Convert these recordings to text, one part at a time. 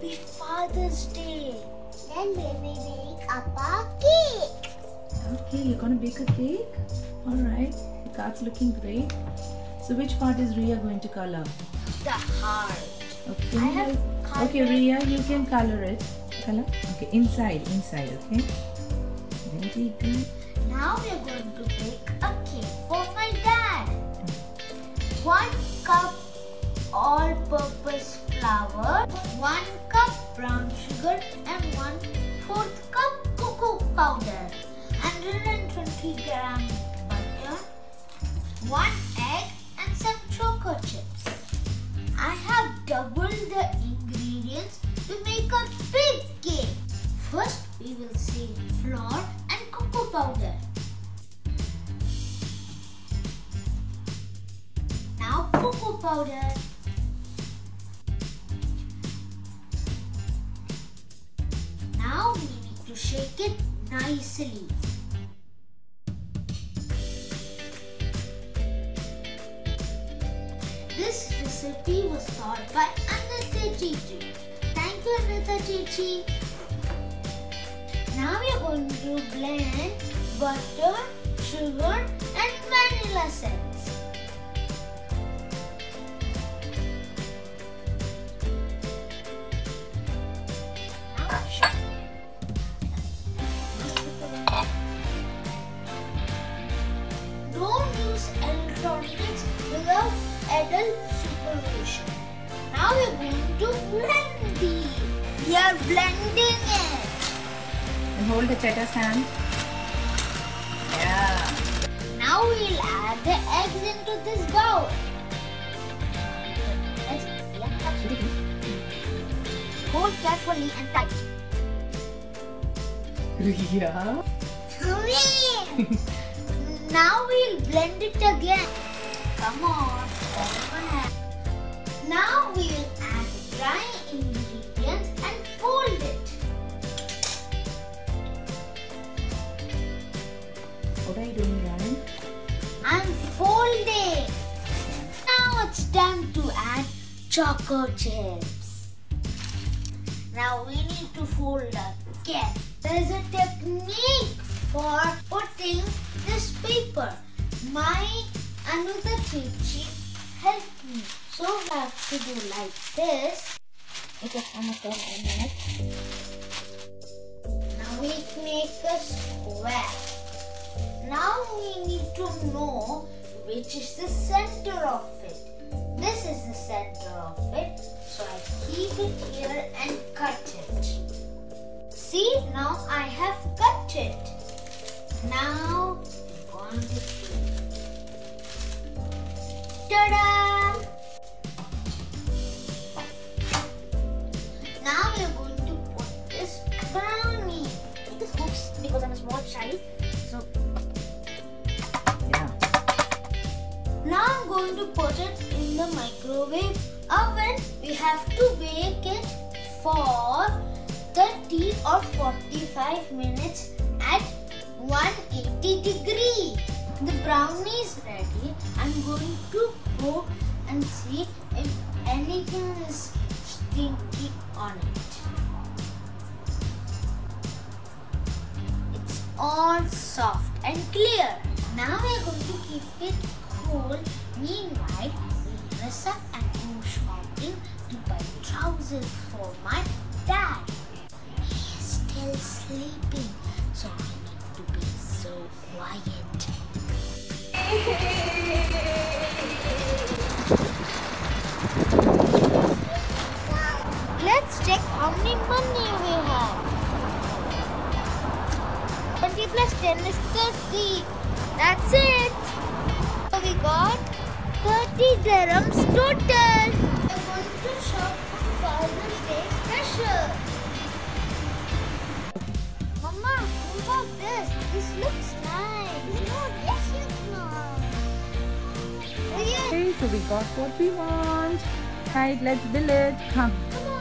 be Father's Day. Then we will make up our cake. Okay, you're gonna bake a cake? Alright, the card's looking great. So which part is Riya going to color? The heart. Okay, I have okay Riya, you can color it. Color? Okay, inside, inside, okay? Very good. Now we are going to bake a cake for my dad. One cup all-purpose flour, one cup brown sugar, and one fourth cup cocoa powder, 120 gram butter, one egg, and some choco chips. I have doubled the ingredients to make a big cake. First, we will say flour and cocoa powder. Now cocoa powder. Nicely. This recipe was taught by Anita Chichi. Thank you Anita Chichi. Now we are going to blend butter, sugar and vanilla essence. We are blending it. And hold the chetter's hand. Yeah. Now we'll add the eggs into this bowl. Let's yeah, touch it. Hold carefully and tight. Riya. now we'll blend it again. Come on. Now it's time to add choco chips. Now we need to fold again. There's a technique for putting this paper. My another teacher helped me. So we have to do like this. It is almost done in a. Now we make a square. Now we need to know which is the center of center of it. So I keep it here and cut it. See, now I have cut it. Now we're going to flip. Ta-da! Now we're going to put this brownie. This hooks because I'm a small child. So Yeah. Now I'm going to put it the microwave oven. We have to bake it for 30 or 45 minutes at 180 degree. The brownie is ready. I'm going to go and see if anything is stinky on it. It's all soft and clear. Now we're going to keep it cool. Meanwhile, dress up and go shopping to buy trousers for my dad. He's still sleeping, so we need to be so quiet. Let's check how many money we have. 20 plus 10 is 30. That's it. So we got 30 dirhams total. I'm going to shop for Father's Day special. Mama, what about this? This looks nice. No, this looks nice. Okay, so we got what we want. Right, let's bill it. Come. Come on,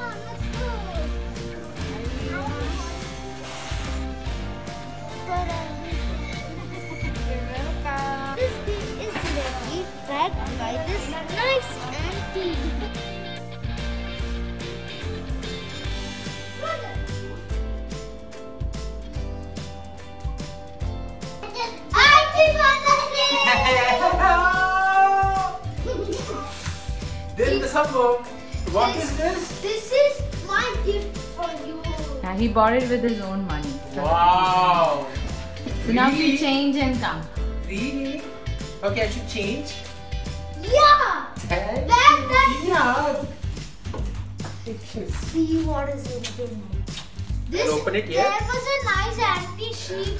this is Sambong. What this, is this? This is my gift for you. He bought it with his own money. Wow. So now you change and come. Really? Okay, I should change. Yeah. Thank That- that- Give me a hug. See what is in This open it here. There was a nice anti-sheep.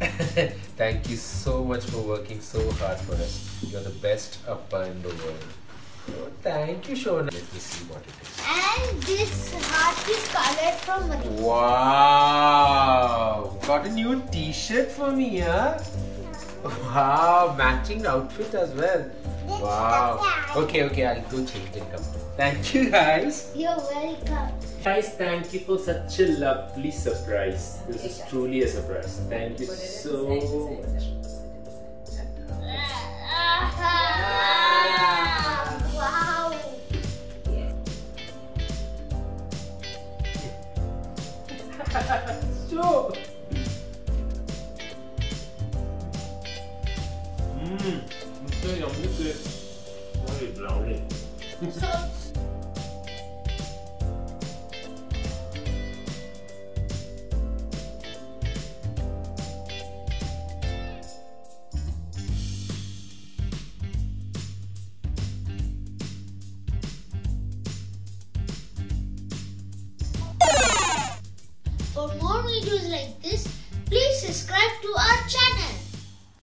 Thank you so much for working so hard for us. You're the best Appa in the world. Oh, thank you, Shona. Let me see what it is. And this heart is colored from red. Wow! Got a new t-shirt for me, huh? Wow, matching outfit as well. Wow. Okay, okay, I'll go change and come. Thank you guys. You're welcome. Guys, thank you for such a lovely surprise. This is truly a surprise. Thank you so much. Wow. So, For more videos like this, please subscribe to.